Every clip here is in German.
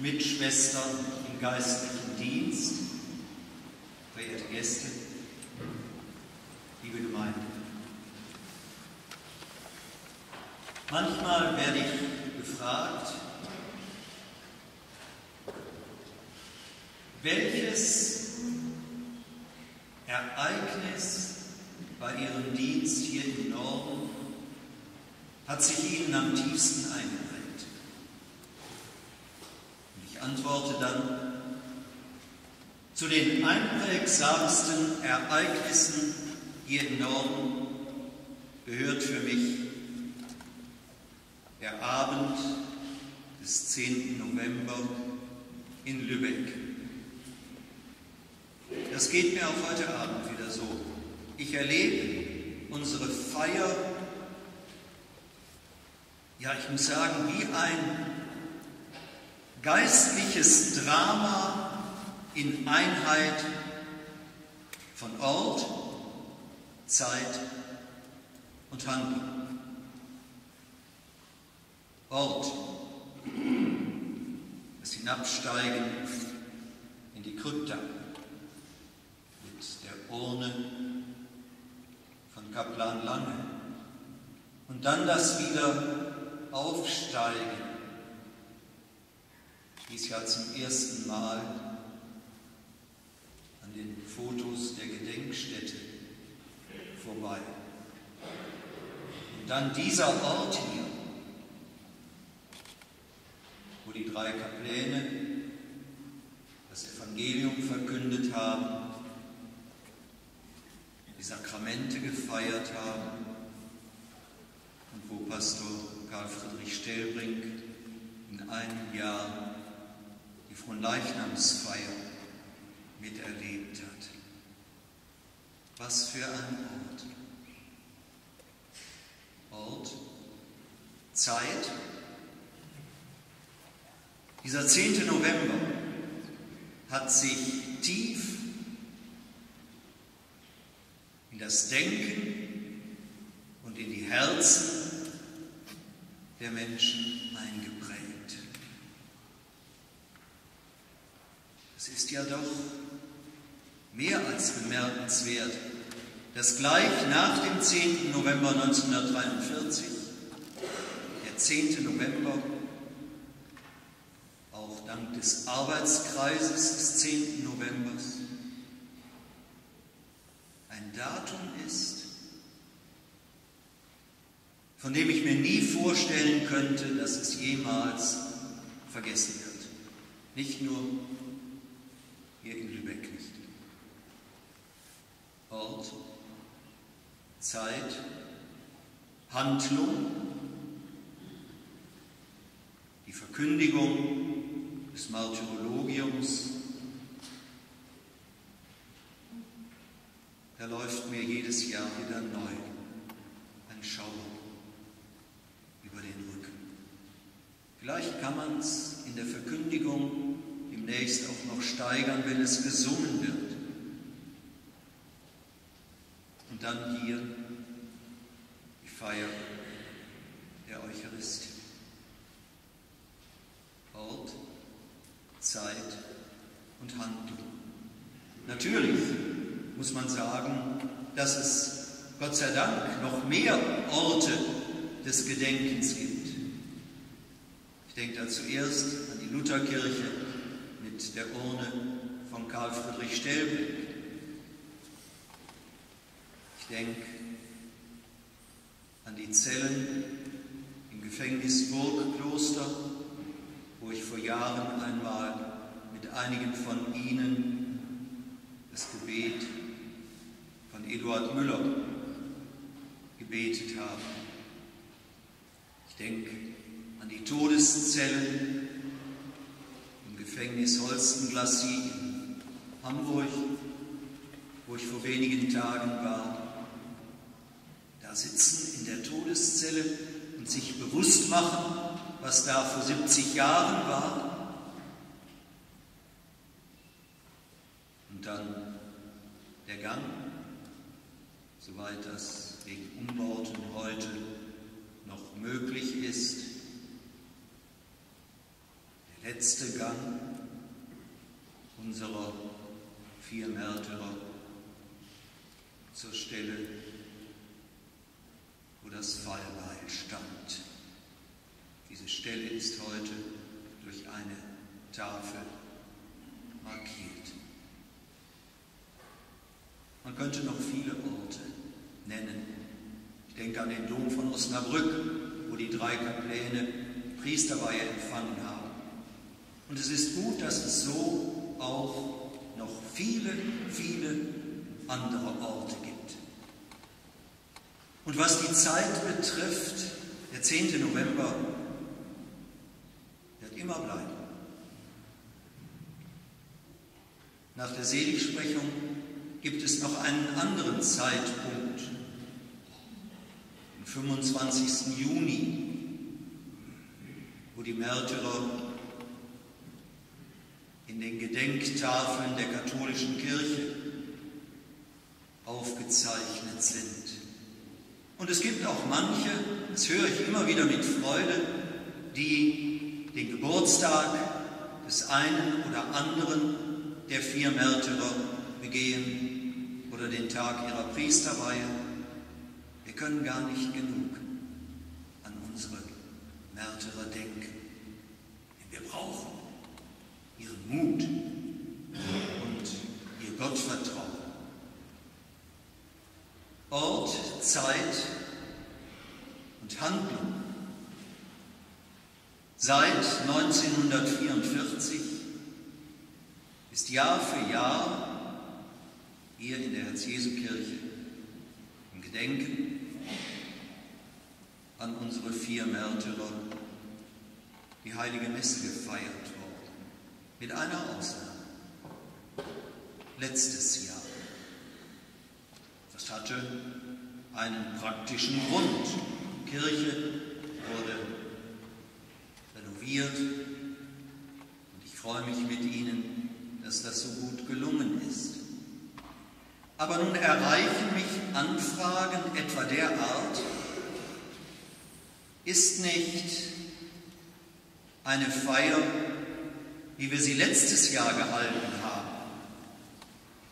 Mitschwestern im geistlichen Dienst, verehrte Gäste, liebe Gemeinde. Manchmal werde ich gefragt, welches Ereignis bei Ihrem Dienst hier im Norden hat sich Ihnen am tiefsten eingeprägt? Und ich antworte dann, zu den einprägsamsten Ereignissen hier im Norden gehört für mich der Abend des 10. November in Lübeck. Das geht mir auch heute Abend wieder so. Ich erlebe unsere Feier, ja, ich muss sagen, wie ein geistliches Drama in Einheit von Ort, Zeit und Handlung. Ort, das Hinabsteigen in die Krypta mit der Urne von Kaplan Lange und dann das wieder Aufsteigen, dies ja zum ersten Mal an den Fotos der Gedenkstätte vorbei. Und dann dieser Ort hier, wo die drei Kapläne das Evangelium verkündet haben, die Sakramente gefeiert haben und wo Pastor Karl Friedrich Stellbrink in einem Jahr die Fronleichnamsfeier miterlebt hat. Was für ein Ort. Ort, Zeit. Dieser 10. November hat sich tief in das Denken und in die Herzen der Menschen eingeprägt. Es ist ja doch mehr als bemerkenswert, dass gleich nach dem 10. November 1943, der 10. November, auch dank des Arbeitskreises des 10. Novembers, ein Datum ist, von dem ich mir nie vorstellen könnte, dass es jemals vergessen wird. Nicht nur hier in Lübeck nicht. Ort, Zeit, Handlung, die Verkündigung des Martyrologiums, da läuft mir jedes Jahr wieder neu ein Schauer über den Rücken. Vielleicht kann man es in der Verkündigung demnächst auch noch steigern, wenn es gesungen wird. Und dann hier die Feier der Eucharistie. Ort, Zeit und Handlung. Natürlich muss man sagen, dass es Gott sei Dank noch mehr Orte des Gedenkens gibt. Ich denke da zuerst an die Lutherkirche der Urne von Karl Friedrich Stellbrink. Ich denke an die Zellen im Gefängnis Burgkloster, wo ich vor Jahren einmal mit einigen von Ihnen das Gebet von Eduard Müller gebetet habe. Ich denke an die Todeszellen Gefängnis Holstenglassie in Hamburg, wo ich vor wenigen Tagen war. Da sitzen in der Todeszelle und sich bewusst machen, was da vor 70 Jahren war. Und dann der Gang, soweit das wegen Umbauten heute noch möglich ist. Letzte Gang unserer vier Märtyrer zur Stelle, wo das Fallbeil stand. Diese Stelle ist heute durch eine Tafel markiert. Man könnte noch viele Orte nennen. Ich denke an den Dom von Osnabrück, wo die drei Kapläne Priesterweihe empfangen. Und es ist gut, dass es so auch noch viele, viele andere Orte gibt. Und was die Zeit betrifft, der 10. November wird immer bleiben. Nach der Seligsprechung gibt es noch einen anderen Zeitpunkt, den 25. Juni, wo die Märtyrer in den Gedenktafeln der katholischen Kirche aufgezeichnet sind. Und es gibt auch manche, das höre ich immer wieder mit Freude, die den Geburtstag des einen oder anderen der vier Märtyrer begehen oder den Tag ihrer Priesterweihe. Wir können gar nicht genug an unsere Märtyrer denken. Wir brauchen ihren Mut und ihr Gottvertrauen. Ort, Zeit und Handlung. Seit 1944 ist Jahr für Jahr hier in der Herz-Jesu-Kirche im Gedenken an unsere vier Märtyrer die heilige Messe gefeiert worden. Mit einer Ausnahme. Letztes Jahr. Das hatte einen praktischen Grund. Die Kirche wurde renoviert und ich freue mich mit Ihnen, dass das so gut gelungen ist. Aber nun erreichen mich Anfragen etwa der Art, ist nicht eine Feier, wie wir sie letztes Jahr gehalten haben,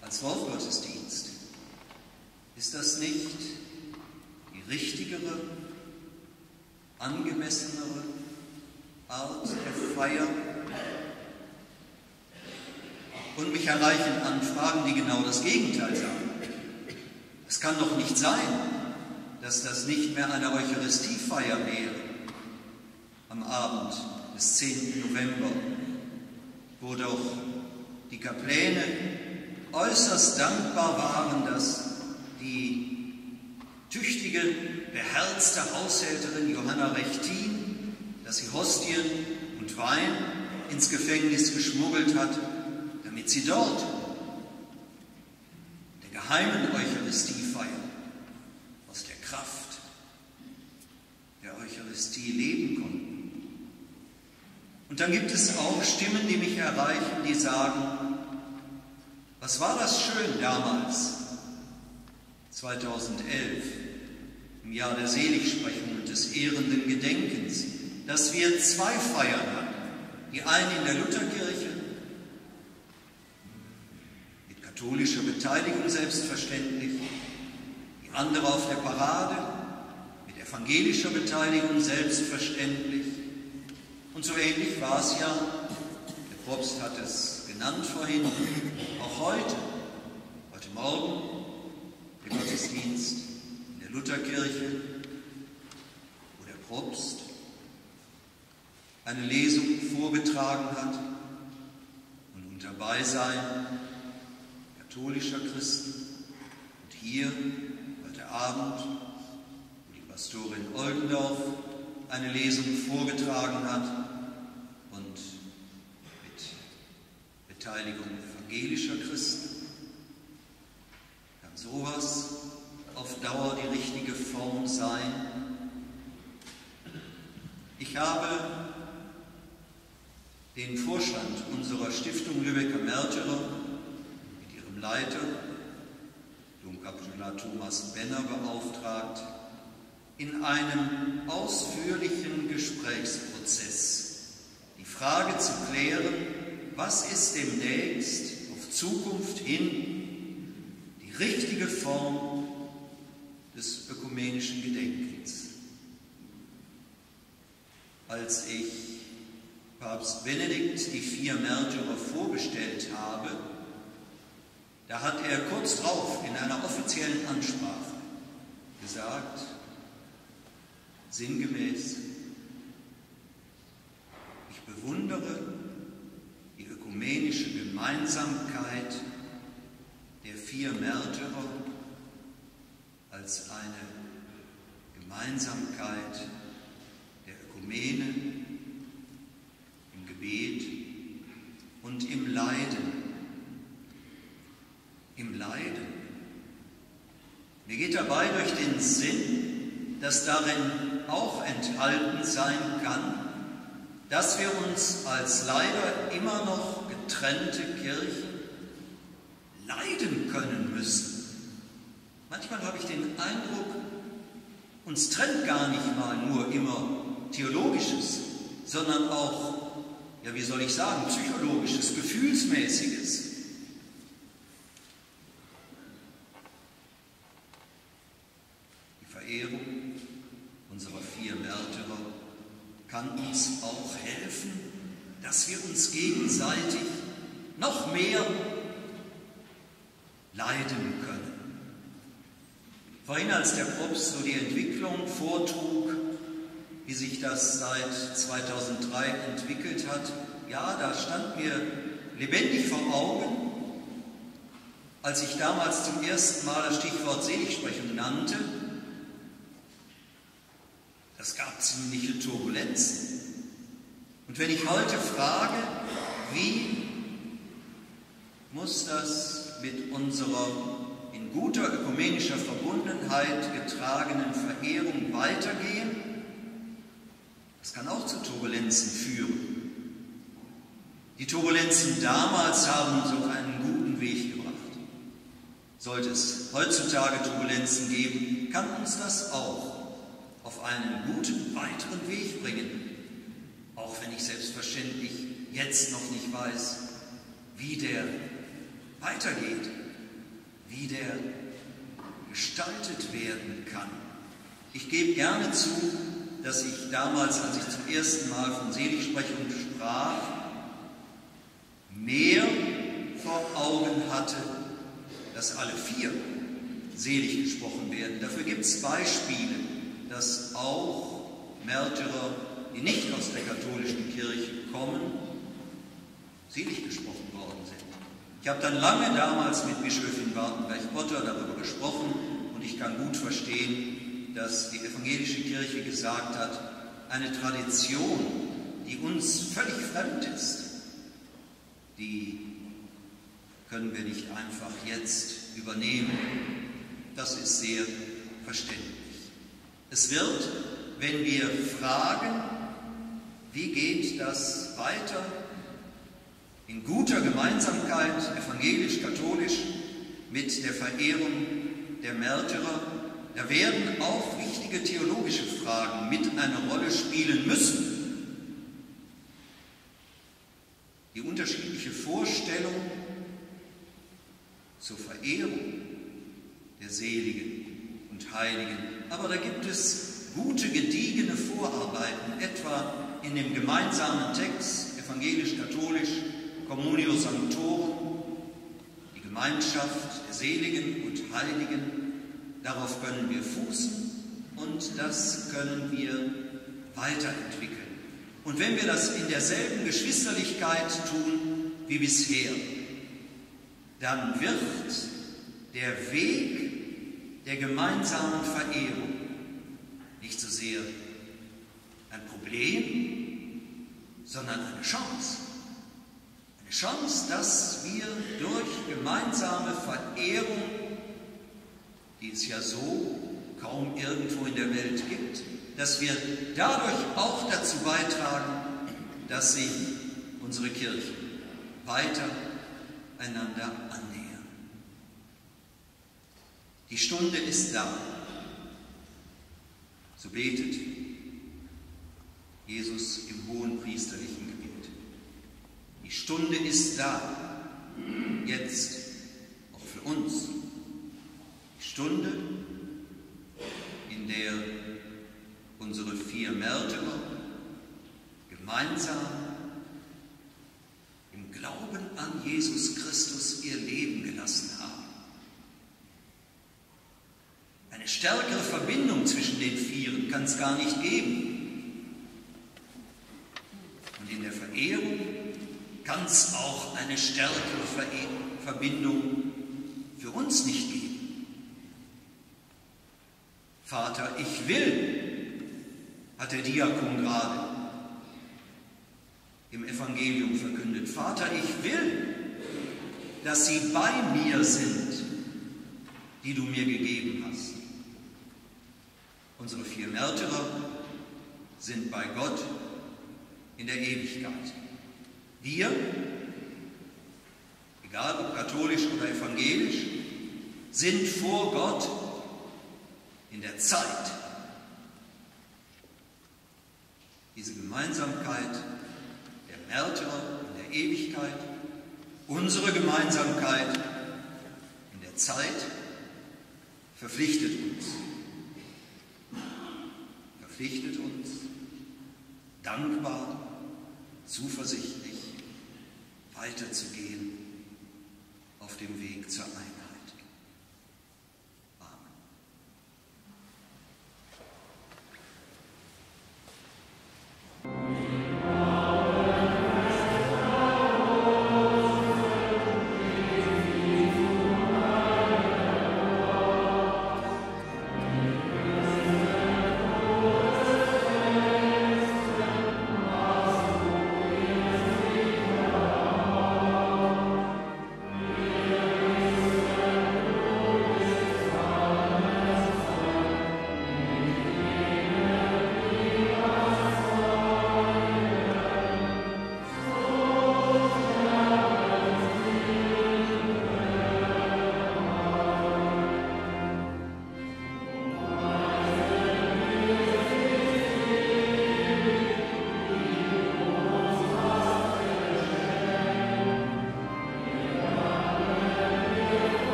als Wortgottesdienst, ist das nicht die richtigere, angemessenere Art der Feier? Und mich erreichen Anfragen, die genau das Gegenteil sagen. Es kann doch nicht sein, dass das nicht mehr eine Eucharistiefeier wäre am Abend des 10. November, wo doch die Kapläne äußerst dankbar waren, dass die tüchtige, beherzte Haushälterin Johanna Rechtin, dass sie Hostien und Wein ins Gefängnis geschmuggelt hat, damit sie dort der geheimen Eucharistiefeier aus der Kraft der Eucharistie leben konnten. Und dann gibt es auch Stimmen, die mich erreichen, die sagen, was war das schön damals, 2011, im Jahr der Seligsprechung und des ehrenden Gedenkens, dass wir zwei Feiern hatten. Die eine in der Lutherkirche, mit katholischer Beteiligung selbstverständlich, die andere auf der Parade, mit evangelischer Beteiligung selbstverständlich. Und so ähnlich war es ja, der Propst hat es genannt vorhin, auch heute, heute Morgen, der Gottesdienst in der Lutherkirche, wo der Propst eine Lesung vorgetragen hat und unter Beisein katholischer Christen. Und hier heute Abend, wo die Pastorin Oldendorf eine Lesung vorgetragen hat und mit Beteiligung evangelischer Christen, kann sowas auf Dauer die richtige Form sein. Ich habe den Vorstand unserer Stiftung Lübecker Märtyrer mit ihrem Leiter, Domkapitular Thomas Benner, beauftragt, in einem ausführlichen Gesprächsprozess die Frage zu klären, was ist demnächst auf Zukunft hin die richtige Form des ökumenischen Gedenkens. Als ich Papst Benedikt die vier Märtyrer vorgestellt habe, da hat er kurz darauf in einer offiziellen Ansprache gesagt, sinngemäß, ich bewundere ökumenische Gemeinsamkeit der vier Märtyrer als eine Gemeinsamkeit der Ökumene im Gebet und im Leiden. Im Leiden. Mir geht dabei durch den Sinn, dass darin auch enthalten sein kann, dass wir uns als leider immer noch getrennte Kirchen leiden können müssen. Manchmal habe ich den Eindruck, uns trennt gar nicht mal nur immer Theologisches, sondern auch, ja wie soll ich sagen, Psychologisches, Gefühlsmäßiges. Die Verehrung unserer vier Märtyrer kann uns auch helfen, dass wir uns gegenseitig noch mehr leiden können. Vorhin, als der Propst so die Entwicklung vortrug, wie sich das seit 2003 entwickelt hat, ja, da stand mir lebendig vor Augen, als ich damals zum ersten Mal das Stichwort Seligsprechung nannte, das gab ziemliche Turbulenzen. Und wenn ich heute frage, wie muss das mit unserer in guter ökumenischer Verbundenheit getragenen Verehrung weitergehen, das kann auch zu Turbulenzen führen. Die Turbulenzen damals haben uns auf einen guten Weg gebracht. Sollte es heutzutage Turbulenzen geben, kann uns das auch auf einen guten weiteren Weg bringen, auch wenn ich selbstverständlich jetzt noch nicht weiß, wie der weitergeht, wie der gestaltet werden kann. Ich gebe gerne zu, dass ich damals, als ich zum ersten Mal von Seligsprechung sprach, mehr vor Augen hatte, dass alle vier selig gesprochen werden. Dafür gibt es Beispiele, dass auch Märtyrer, die nicht aus der katholischen Kirche kommen, selig gesprochen worden sind. Ich habe dann lange damals mit Bischöfin Wartenberg-Potter darüber gesprochen und ich kann gut verstehen, dass die evangelische Kirche gesagt hat, eine Tradition, die uns völlig fremd ist, die können wir nicht einfach jetzt übernehmen. Das ist sehr verständlich. Es wird, wenn wir fragen, wie geht das weiter, in guter Gemeinsamkeit, evangelisch-katholisch, mit der Verehrung der Märtyrer, da werden auch wichtige theologische Fragen mit einer Rolle spielen müssen. Die unterschiedliche Vorstellung zur Verehrung der Seligen und Heiligen. Aber da gibt es gute, gediegene Vorarbeiten, etwa in dem gemeinsamen Text evangelisch-katholisch Communio Sanctorum, die Gemeinschaft der Seligen und Heiligen, darauf können wir fußen und das können wir weiterentwickeln. Und wenn wir das in derselben Geschwisterlichkeit tun wie bisher, dann wird der Weg der gemeinsamen Verehrung nicht so sehr ein Problem, sondern eine Chance. Chance, dass wir durch gemeinsame Verehrung, die es ja so kaum irgendwo in der Welt gibt, dass wir dadurch auch dazu beitragen, dass sich unsere Kirchen weiter einander annähern. Die Stunde ist da. So betet Jesus im hohen. Die Stunde ist da, jetzt, auch für uns. Die Stunde, in der unsere vier Märtyrer gemeinsam im Glauben an Jesus Christus ihr Leben gelassen haben. Eine stärkere Verbindung zwischen den Vieren kann es gar nicht geben. Und in der Verehrung kann es auch eine stärkere Verbindung für uns nicht geben. Vater, ich will, hat der Diakon gerade im Evangelium verkündet. Vater, ich will, dass sie bei mir sind, die du mir gegeben hast. Unsere vier Märtyrer sind bei Gott in der Ewigkeit. Wir, egal ob katholisch oder evangelisch, sind vor Gott in der Zeit. Diese Gemeinsamkeit der Märtyrer in der Ewigkeit, unsere Gemeinsamkeit in der Zeit verpflichtet uns verpflichtet uns, dankbar, zuversichtlich weiterzugehen auf dem Weg zur Einheit.